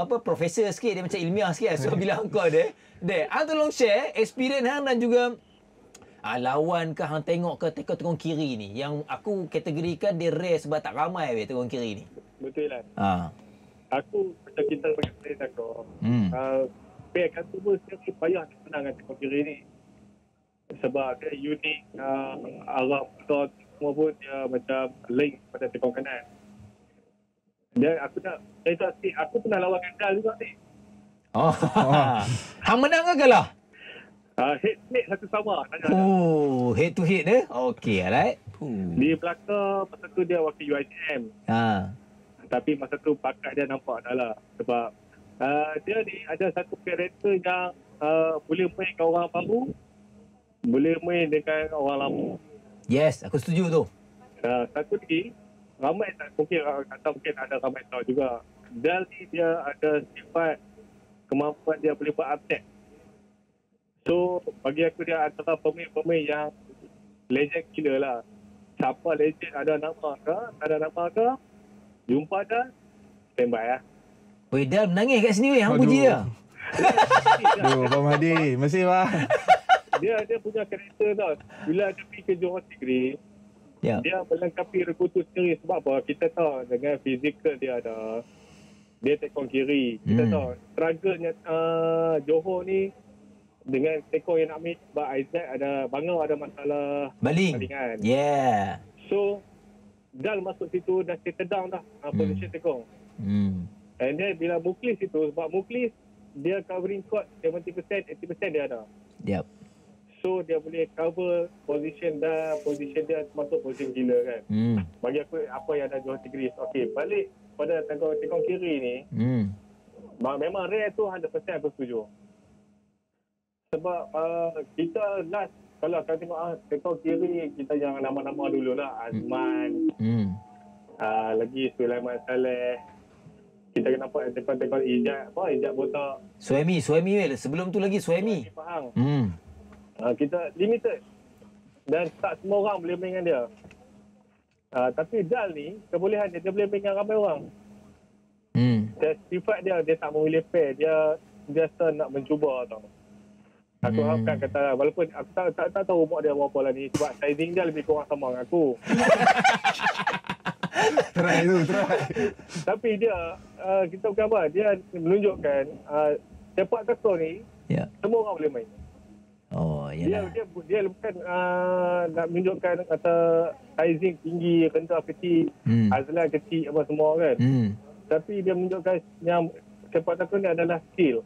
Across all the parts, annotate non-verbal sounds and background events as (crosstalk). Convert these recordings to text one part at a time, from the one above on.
apa profesor sikit dia macam ilmiah sikit so bila kau dia dek hang tolong share experience hang dan juga ah, lawan ke hang tengok ke tekong-tekong kiri ni yang aku kategorikan dia rare sebab tak ramai weh tekong kiri ni Betul lah. ha Aku macam kita bagi player aku. hmm Uh, kat tu pun setiap payah nak menang dengan tekong kiri ni. Sebab dia unik. Uh, arah motor semua pun dia macam link pada tekong kanan. Dan aku nak cerita sikit. Aku pernah lawan dengan Dal juga ni. oh (laughs) hang menang ke kalah Uh, head to head satu sama. Tanya oh head to head eh okey alright Hmm. Di belakang masa tu dia wakil UITM. ha Tapi masa tu pakat dia nampak dah lah. Sebab uh, dia ni ada satu karakter yang uh, boleh main dengan orang baru. Boleh main dengan orang lama. yes aku setuju tu Uh, satu lagi, ramai tak mungkin uh, kata mungkin ada ramai tahu juga. Dal ni dia ada sifat kemampuan dia boleh buat update. So, bagi aku dia antara pemain-pemain yang legend gila lah. Siapa legend ada nama ke, tak ada nama ke, jumpa dah, standby lah. Weh Dal menangis kat sini weh hang puji dia (laughs) Aduh, Pak Mahdi. Masih, Pak. dia dia punya karakter tau. Bila dia pergi ke Johor Tigri, ya dia melengkapi rekutu sendiri sebab apa? Kita tahu dengan fizikal dia ada. Dia tekong kiri. Kita Hmm. tahu struggle-nya uh, Johor ni dengan tekong yang nak ambil sebab Isaac ada Bangau ada masalah baling balingan. yeah So Dal masuk situ dah settle down dah uh, Hmm. tekong. hmm And then bila Muklis itu sebab Muklis dia covering court 70%, 80% dia ada. yep So dia boleh cover position dah, position dia masuk position gila kan. hmm Bagi aku apa yang ada Johor Tigris. Okey, balik pada tekong, tekong kiri ni, hmm ma- memang rare tu 100% aku setuju. Sebab uh, kita last, kalau kau tengok ah, tekong kiri, kita jangan nama-nama dulu lah. Azman, hmm uh, lagi Sulaiman Saleh. Kita kena nampak tekong-tekong Ijat, apa Ijat Botak. Suemi weh sebelum tu lagi Suemi Faham? hmm Uh, kita limited. Dan tak semua orang boleh main dengan dia. Uh, tapi Dal ni, kebolehan dia, dia boleh main dengan ramai orang. hmm Dan sifat dia, dia tak memilih pair. Dia biasa nak mencuba tau. Aku Hmm. harapkan kata, walaupun aku tak, tak, tak tahu umur dia berapa lah ni. Sebab sizing dia lebih kurang sama dengan aku. (laughs) Try tu, try. tapi dia, uh, kita bukan apa, dia menunjukkan uh, sepak takraw ni, ya semua orang boleh main. oh yalah dia dia bukan uh, nak menunjukkan kata sizing tinggi, rendah kecil, hmm azlan kecil apa semua kan. hmm Tapi dia menunjukkan yang sepak takraw ni adalah skill.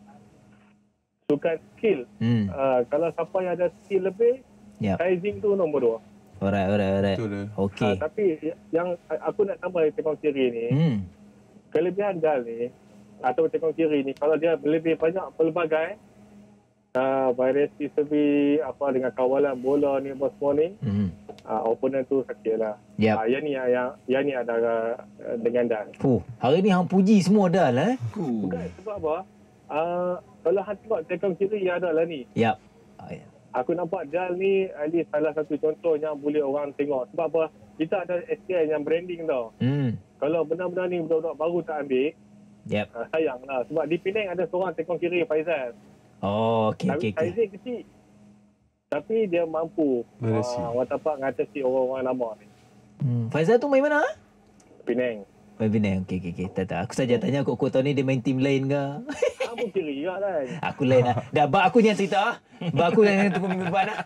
Sukan skill. hmm Uh, kalau siapa yang ada skill lebih, Yap. sizing tu nombor dua. alright alright alright Betul dia. okey Uh, tapi yang aku nak tambah tekong kiri ni, hmm kelebihan Dal ni, atau tekong kiri ni, kalau dia lebih banyak pelbagai, uh, variasi servis, apa dengan kawalan bola ni, apa semua ni, hmm uh, opponent tu sakit lah. Yap. Uh, yang ni yang, yang, yang ni ada uh, dengan Dal. Fuh, hari ni hang puji semua dah lah eh. Bukan sebab apa, uh, kalau hang tengok tekong kiri yang ada lah ni, Yap. Oh, ya. Aku nampak Dal ni at least salah satu contoh yang boleh orang tengok. Sebab apa? Kita ada STI yang branding tau. Hmm. Kalau benar-benar ni budak-budak baru tak ambil, Yap. uh, sayang lah. Sebab di Penang ada seorang tekong kiri Faizal. Oh, okey Tapi okey okey. sizing kecil. Tapi dia mampu Berhasil. uh, orang tapak ngatasi orang-orang lama ni. Hmm. Faizal tu main mana? ah? Penang. Main Penang. Okey okey okey. Tak tak. Aku saja tanya kok kau tahun ni dia main team lain ke? Kamu kiri juga kan. (laughs) aku lain lah. Dah bak aku yang cerita ah. Bak aku yang tunggu minggu depan ah.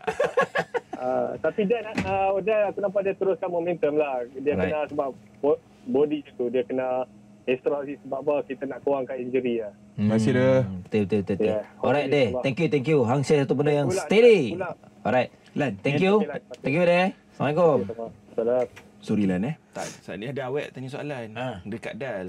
Uh, (laughs) tapi Dan, uh, Dan aku nampak dia teruskan momentum lah. Dia Right. kena sebab bo- body tu. Dia kena extra sebab apa kita nak kurangkan injury lah. Masih dah. Hmm, Betul betul betul. betul. Yeah. Alright deh. Thank you thank you. Hang share satu benda yang Pula, steady. pula. Alright. Lan, Thank Okay, you. Lan. Thank you deh. Assalamualaikum. Salam. sorry Lan eh. Tak, saat ni ada awet tanya soalan. Ha. Dekat Dal.